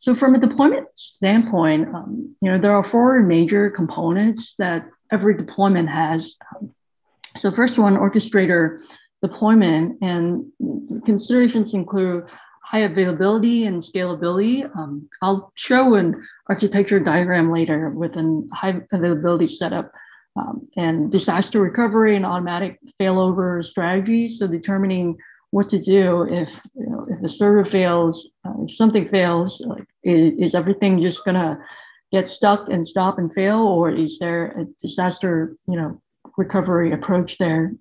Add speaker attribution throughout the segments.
Speaker 1: So from a deployment standpoint, um, you know, there are four major components that every deployment has. So first one, orchestrator deployment and considerations include high availability and scalability. Um, I'll show an architecture diagram later with a high availability setup um, and disaster recovery and automatic failover strategies. So determining what to do if you know, if the server fails, uh, if something fails, like is, is everything just gonna get stuck and stop and fail, or is there a disaster you know recovery approach there?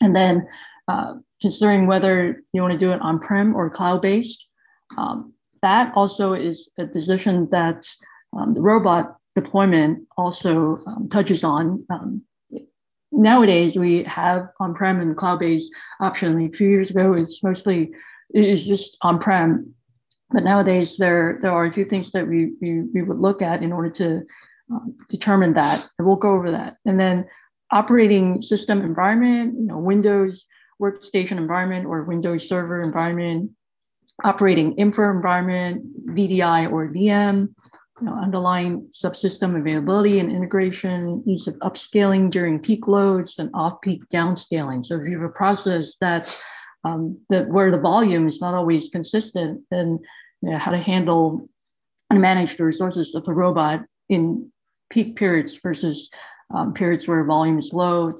Speaker 1: And then uh, considering whether you want to do it on-prem or cloud-based, um, that also is a decision that um, the robot deployment also um, touches on. Um, nowadays, we have on-prem and cloud-based option. A few years ago, it's mostly it's just on-prem, but nowadays there there are a few things that we we, we would look at in order to um, determine that, and we'll go over that. And then operating system environment, you know, Windows workstation environment or Windows Server environment, operating infra environment, VDI or VM, you know, underlying subsystem availability and integration, ease of upscaling during peak loads and off-peak downscaling. So if you have a process that, um, that where the volume is not always consistent, then you know, how to handle and manage the resources of the robot in peak periods versus um, periods where volume is low.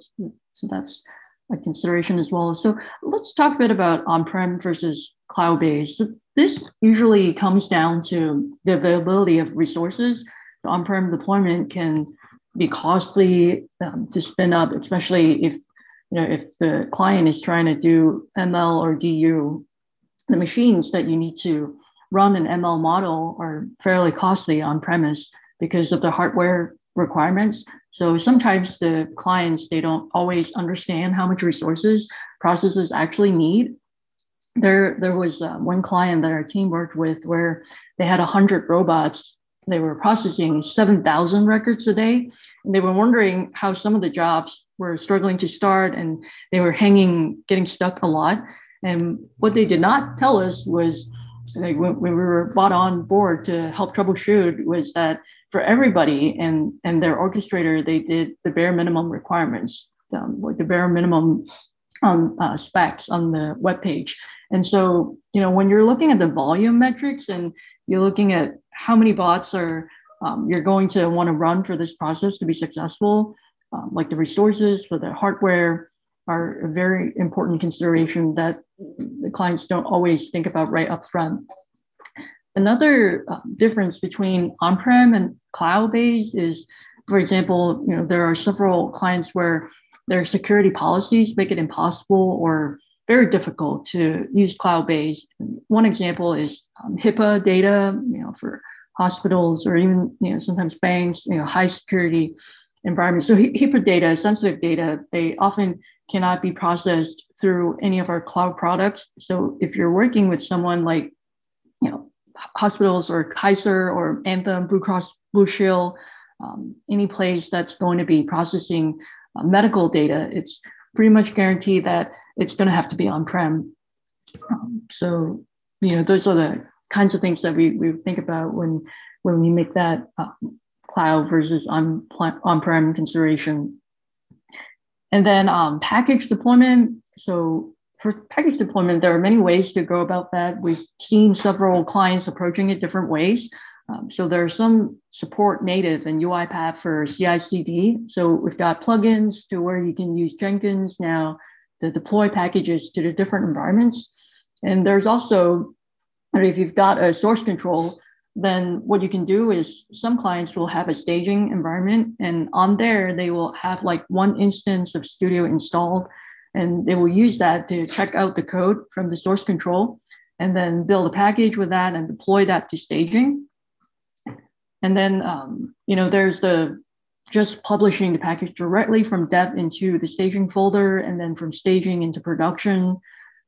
Speaker 1: So that's a consideration as well. So let's talk a bit about on-prem versus cloud-based. So this usually comes down to the availability of resources. The on-prem deployment can be costly um, to spin up, especially if you know if the client is trying to do ML or DU. The machines that you need to run an ML model are fairly costly on premise because of the hardware requirements. So sometimes the clients, they don't always understand how much resources processes actually need. There, there was uh, one client that our team worked with where they had 100 robots. They were processing 7,000 records a day. And they were wondering how some of the jobs were struggling to start and they were hanging, getting stuck a lot. And what they did not tell us was like when, we were brought on board to help troubleshoot was that for everybody and and their orchestrator they did the bare minimum requirements um, like the bare minimum on uh, specs on the web page. And so you know when you're looking at the volume metrics and you're looking at how many bots are um, you're going to want to run for this process to be successful um, like the resources for the hardware are a very important consideration that the clients don't always think about right up front. Another uh, difference between on-prem and cloud-based is, for example, you know, there are several clients where their security policies make it impossible or very difficult to use cloud-based. One example is um, HIPAA data, you know, for hospitals or even, you know, sometimes banks, you know, high security environments. So HIPAA data, sensitive data, they often cannot be processed through any of our cloud products. So if you're working with someone like, you know, hospitals or Kaiser or Anthem, Blue Cross Blue Shield, um, any place that's going to be processing uh, medical data, it's pretty much guaranteed that it's going to have to be on-prem. Um, so, you know, those are the kinds of things that we, we think about when when we make that uh, cloud versus on on-prem consideration. And then um, package deployment. So for package deployment, there are many ways to go about that. We've seen several clients approaching it different ways. Um, so there's some support native and UiPath for CI/CD. So we've got plugins to where you can use Jenkins now to deploy packages to the different environments. And there's also, if you've got a source control, then what you can do is some clients will have a staging environment and on there they will have like one instance of studio installed and they will use that to check out the code from the source control and then build a package with that and deploy that to staging. And then um, you know there's the just publishing the package directly from dev into the staging folder and then from staging into production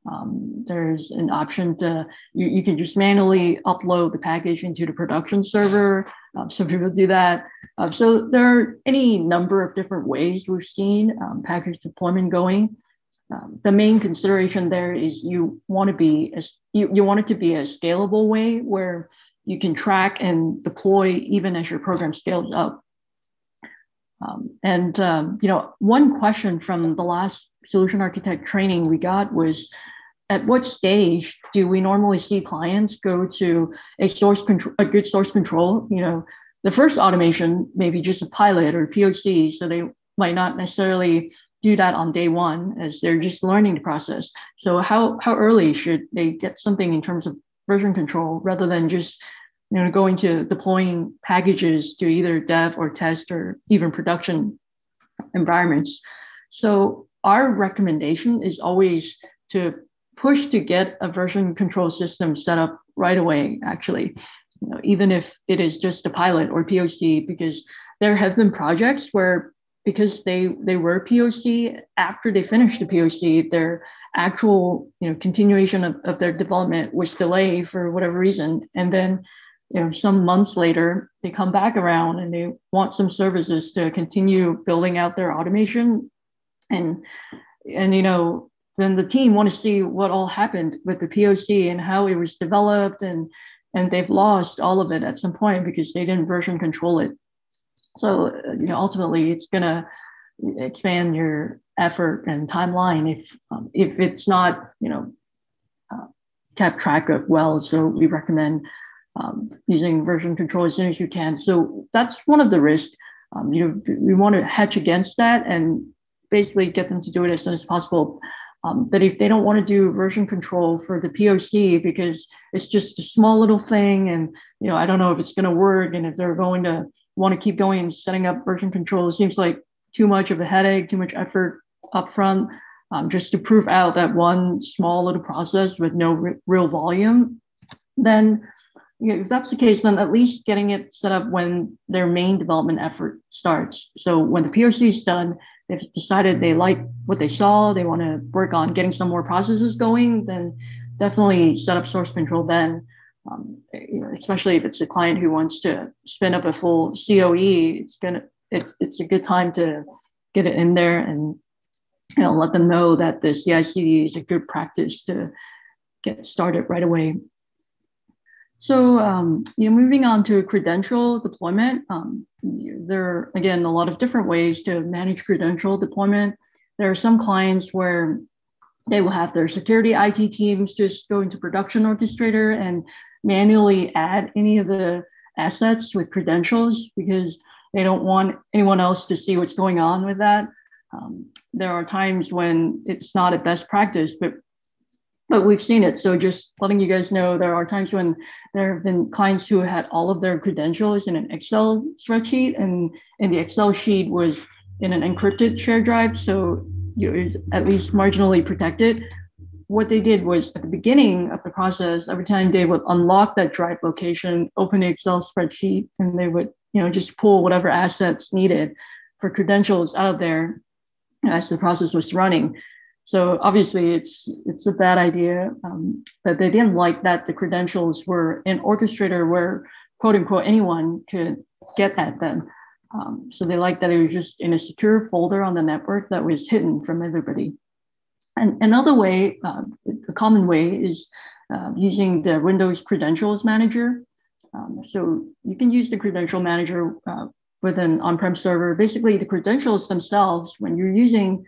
Speaker 1: um, there's an option to, you, you can just manually upload the package into the production server. Um, some people do that. Uh, so there are any number of different ways we've seen um, package deployment going. Um, the main consideration there is you want to be, as, you, you want it to be a scalable way where you can track and deploy even as your program scales up. Um, and um, you know, one question from the last solution architect training we got was, at what stage do we normally see clients go to a source control, a good source control? You know, the first automation maybe just a pilot or POC, so they might not necessarily do that on day one as they're just learning the process. So how how early should they get something in terms of version control rather than just you know going to deploying packages to either dev or test or even production environments. So our recommendation is always to push to get a version control system set up right away actually you know, even if it is just a pilot or POC, because there have been projects where because they they were POC after they finished the POC, their actual you know continuation of, of their development was delayed for whatever reason, and then you know some months later they come back around and they want some services to continue building out their automation, and and you know then the team want to see what all happened with the POC and how it was developed and and they've lost all of it at some point because they didn't version control it. So you know ultimately it's gonna expand your effort and timeline if um, if it's not you know uh, kept track of well. So we recommend um, using version control as soon as you can. So that's one of the risks. Um, you know we want to hedge against that and basically get them to do it as soon as possible. Um, but if they don't want to do version control for the POC because it's just a small little thing, and you know I don't know if it's going to work, and if they're going to want to keep going and setting up version control, it seems like too much of a headache, too much effort upfront, um, just to prove out that one small little process with no r- real volume. Then, you know, if that's the case, then at least getting it set up when their main development effort starts. So when the POC is done, they've decided they like what they saw, they want to work on getting some more processes going, then definitely set up source control then. Um, you know, especially if it's a client who wants to spin up a full COE, it's gonna it's it's a good time to get it in there and you know let them know that the CI/CD is a good practice to get started right away. So, um, you know, moving on to credential deployment, um, there are, again, a lot of different ways to manage credential deployment. There are some clients where they will have their security IT teams just go into production orchestrator and manually add any of the assets with credentials because they don't want anyone else to see what's going on with that. Um, there are times when it's not a best practice, but but we've seen it. So just letting you guys know, there are times when there have been clients who had all of their credentials in an Excel spreadsheet, and and the Excel sheet was in an encrypted share drive, so it was at least marginally protected. What they did was at the beginning of the process, every time they would unlock that drive location, open the Excel spreadsheet, and they would you know just pull whatever assets needed for credentials out of there as the process was running so obviously, it's it's a bad idea um, that they didn't like that the credentials were in Orchestrator where quote unquote anyone could get at them. Um, so they liked that it was just in a secure folder on the network that was hidden from everybody. And another way, uh, a common way, is uh, using the Windows Credentials Manager. Um, so you can use the Credential Manager uh, with an on-prem server. Basically, the credentials themselves, when you're using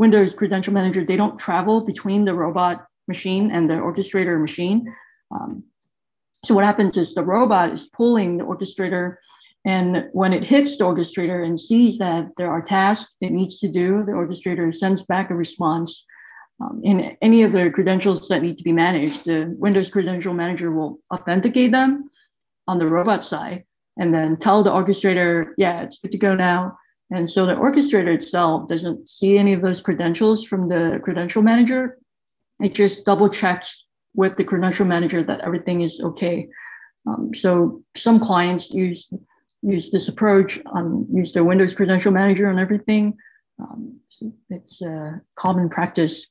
Speaker 1: Windows Credential Manager, they don't travel between the robot machine and the orchestrator machine. Um, so what happens is the robot is pulling the orchestrator and when it hits the orchestrator and sees that there are tasks it needs to do, the orchestrator sends back a response. Um, in any of the credentials that need to be managed, the Windows Credential Manager will authenticate them on the robot side and then tell the orchestrator, yeah, it's good to go now. And so the orchestrator itself doesn't see any of those credentials from the credential manager. It just double checks with the credential manager that everything is okay. Um, so some clients use use this approach, um, use their Windows credential manager on everything. Um, so it's a common practice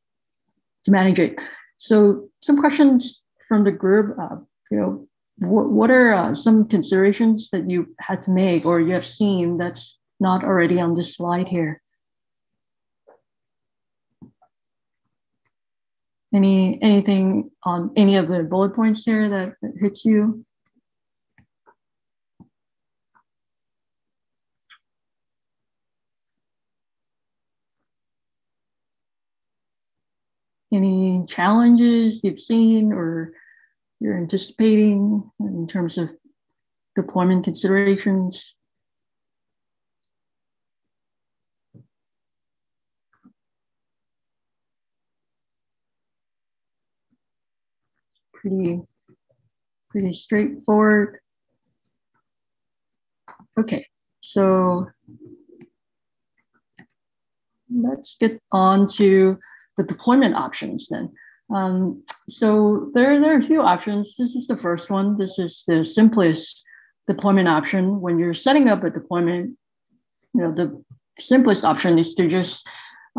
Speaker 1: to manage it. So some questions from the group. Uh, you know, what, what are uh, some considerations that you had to make or you have seen that's not already on the slide here. Any anything on any of the bullet points here that hits you? Any challenges you've seen or you're anticipating in terms of deployment considerations? Pretty, pretty straightforward. Okay, so let's get on to the deployment options then. Um, so there, there are a few options. This is the first one. This is the simplest deployment option. When you're setting up a deployment, you know, the simplest option is to just,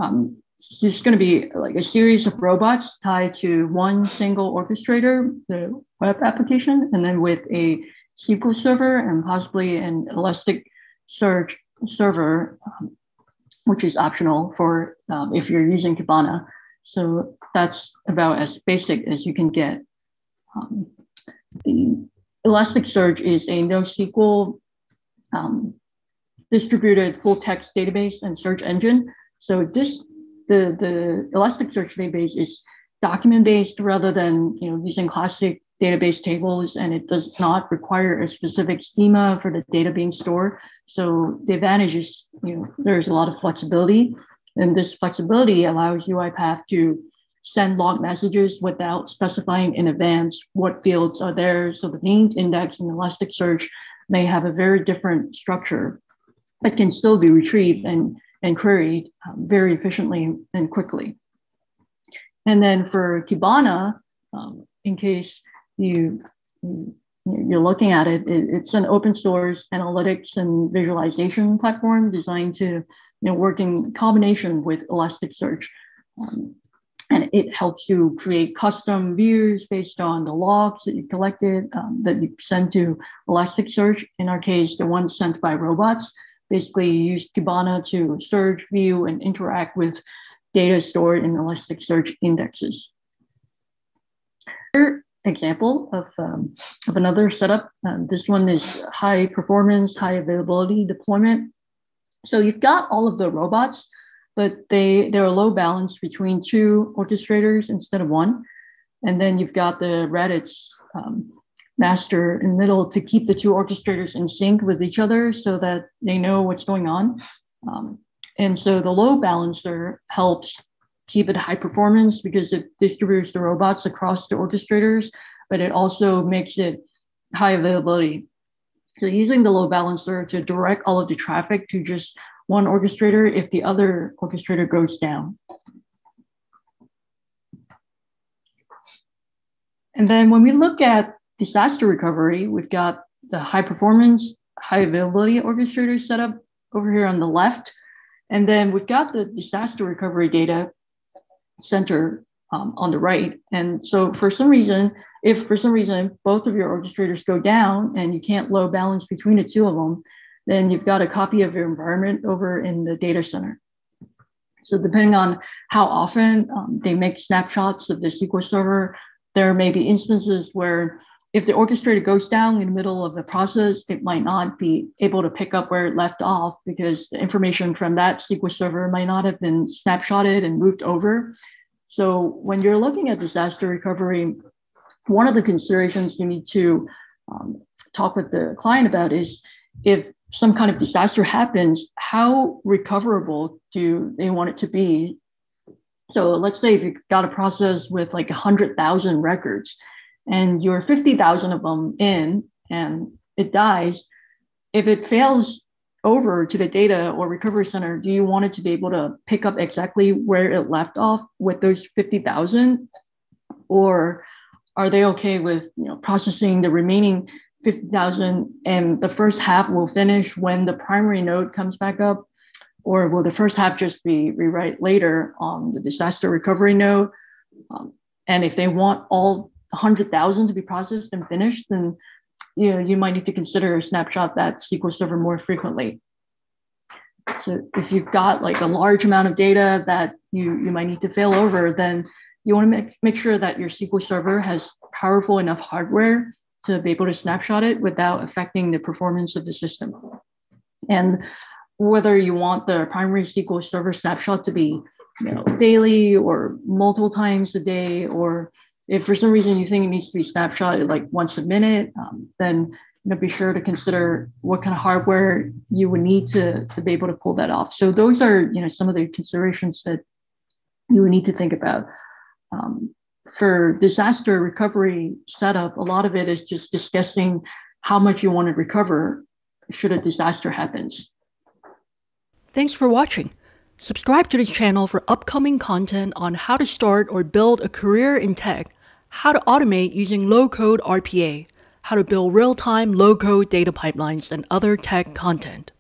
Speaker 1: um, it's going to be like a series of robots tied to one single orchestrator, the web application, and then with a SQL server and possibly an Elasticsearch server um, which is optional for um, if you're using Kibana. So that's about as basic as you can get. Um, the Elasticsearch is a NoSQL um, distributed full text database and search engine. So this the the Elasticsearch database is document based rather than you know using classic database tables and it does not require a specific schema for the data being stored. So the advantage is, you know, there's a lot of flexibility and this flexibility allows UiPath to send log messages without specifying in advance what fields are there. So the named index and Elasticsearch may have a very different structure, but can still be retrieved and, and queried um, very efficiently and quickly. And then for Kibana, um, in case you, you're looking at it, it's an open source analytics and visualization platform designed to you know, work in combination with Elasticsearch. Um, and it helps you create custom views based on the logs that you collected um, that you send to Elasticsearch. In our case, the ones sent by robots. Basically, use Kibana to search, view, and interact with data stored in Elasticsearch indexes. Here example of, um, of another setup. Um, this one is high performance, high availability deployment. So you've got all of the robots, but they, they're load balance between two orchestrators instead of one. And then you've got the Redis um, master in the middle to keep the two orchestrators in sync with each other so that they know what's going on. Um, and so the load balancer helps keep it high performance because it distributes the robots across the orchestrators, but it also makes it high availability. So using the load balancer to direct all of the traffic to just one orchestrator if the other orchestrator goes down. And then when we look at disaster recovery, we've got the high performance, high availability orchestrator set up over here on the left. And then we've got the disaster recovery data center um, on the right. And so for some reason, if for some reason both of your orchestrators go down and you can't load balance between the two of them, then you've got a copy of your environment over in the data center. So depending on how often um, they make snapshots of the SQL server, there may be instances where if the orchestrator goes down in the middle of the process, it might not be able to pick up where it left off because the information from that SQL server might not have been snapshotted and moved over. So when you're looking at disaster recovery, one of the considerations you need to um, talk with the client about is if some kind of disaster happens, how recoverable do they want it to be? So let's say if you've got a process with like 100,000 records, and you're 50,000 of them in and it dies, if it fails over to the data or recovery center, do you want it to be able to pick up exactly where it left off with those 50,000? Or are they okay with you know, processing the remaining 50,000 and the first half will finish when the primary node comes back up? Or will the first half just be rewrite later on the disaster recovery node? Um, and if they want all 100,000 to be processed and finished, then you know you might need to consider a snapshot that SQL Server more frequently. So if you've got like a large amount of data that you, you might need to fail over, then you want to make, make sure that your SQL Server has powerful enough hardware to be able to snapshot it without affecting the performance of the system. And whether you want the primary SQL Server snapshot to be you know, daily or multiple times a day, or if for some reason you think it needs to be snapshot like once a minute, um, then you know, be sure to consider what kind of hardware you would need to, to be able to pull that off. So those are you know some of the considerations that you would need to think about. Um, for disaster recovery setup, a lot of it is just discussing how much you want to recover should a disaster happens.
Speaker 2: Thanks for watching. Subscribe to this channel for upcoming content on how to start or build a career in tech, how to automate using low-code RPA, how to build real-time low-code data pipelines, and other tech content.